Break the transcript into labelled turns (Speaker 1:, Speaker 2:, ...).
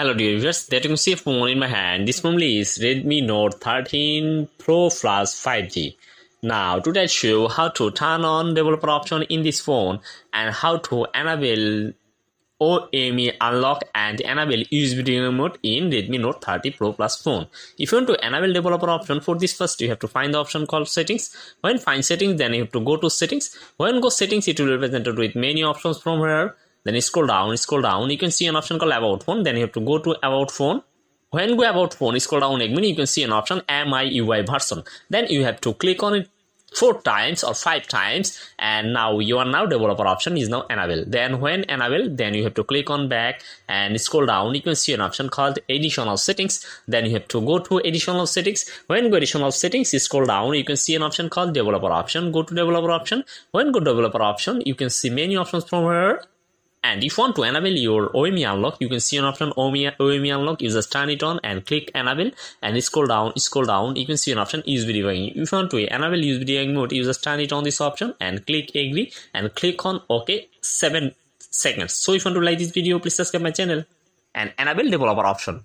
Speaker 1: Hello dear viewers, that you can see a phone in my hand. This phone is Redmi Note 13 Pro Plus 5G. Now today I'll show how to turn on developer option in this phone and how to enable OME unlock and enable USB mode in Redmi Note 13 Pro Plus phone. If you want to enable developer option for this first you have to find the option called settings. When find settings then you have to go to settings. When go settings it will be presented with many options from here then you scroll down scroll down. You can see an option called about phone. Then you have to go to about phone. When go about phone scroll down again you can see an option MIUI version then you have to click on it four times or five times and now your now developer option is now enabled then when enabled then you have to click on back and scroll down. You can see an option called additional settings. Then you have to go to additional settings. When go additional settings scroll down you can see an option called developer option. Go to developer option. When go developer option you can see many options from here and if you want to enable your OME unlock, you can see an option OME, OME unlock. You just turn it on and click enable and scroll down, scroll down. You can see an option USB debugging. If you want to enable USB debugging mode, you just turn it on this option and click agree and click on OK 7 seconds. So if you want to like this video, please subscribe my channel and enable developer option.